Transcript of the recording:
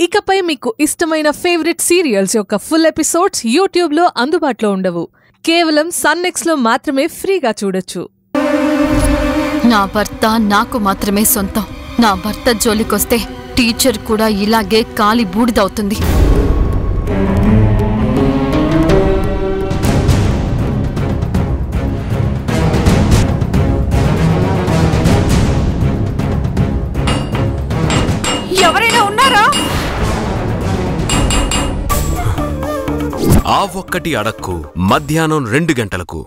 ఇకపై మీకు ఇష్టమైన ఫేవరెట్ సీరియల్స్ యొక్క ఫుల్ ఎపిసోడ్స్ యూట్యూబ్లో అందుబాటులో ఉండవు. కేవలం సన్నెక్స్లో మాత్రమే ఫ్రీగా చూడొచ్చు. నా భర్త నాకు మాత్రమే సొంతం. నా భర్త జోలికొస్తే టీచర్ కూడా ఇలాగే కాలి బూడిదవుతుంది. ఎవరైనా ఉన్నారా? ఆ ఒక్కటి అడక్కు మధ్యాహ్నం రెండు గంటలకు.